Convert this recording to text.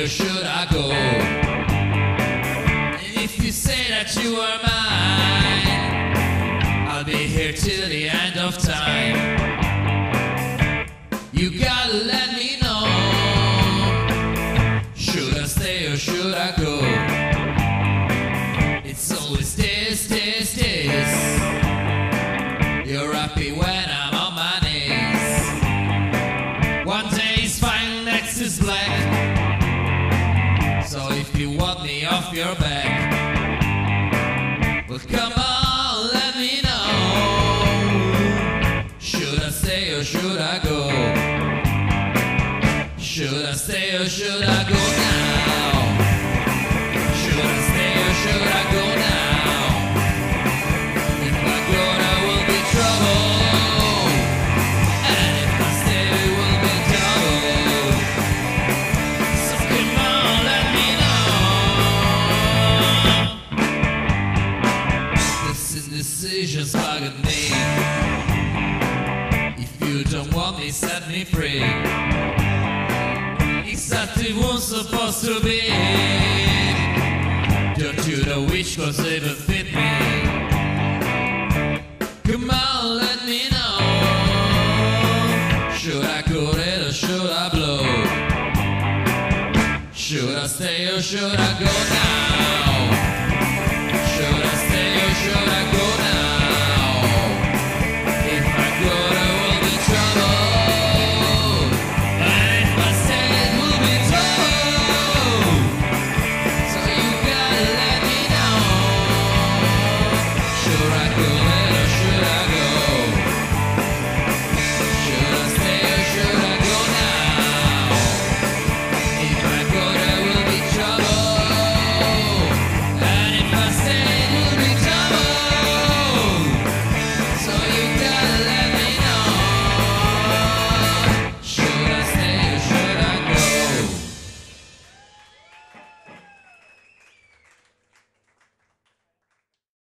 or should I go? And if you say that you are mine, I'll be here till the end of time. You gotta let me know. Should I stay or should I go? It's always this, this, this. Off your back, well come on, let me know. Should I stay or should I go? Should I stay or should I go now? Indecision's bugging me. If you don't want me, set me free. Exactly what's supposed to be. Don't you know which clothes even fit me? Come on, let me know. Should I cut it or should I blow? Should I stay or should I go now?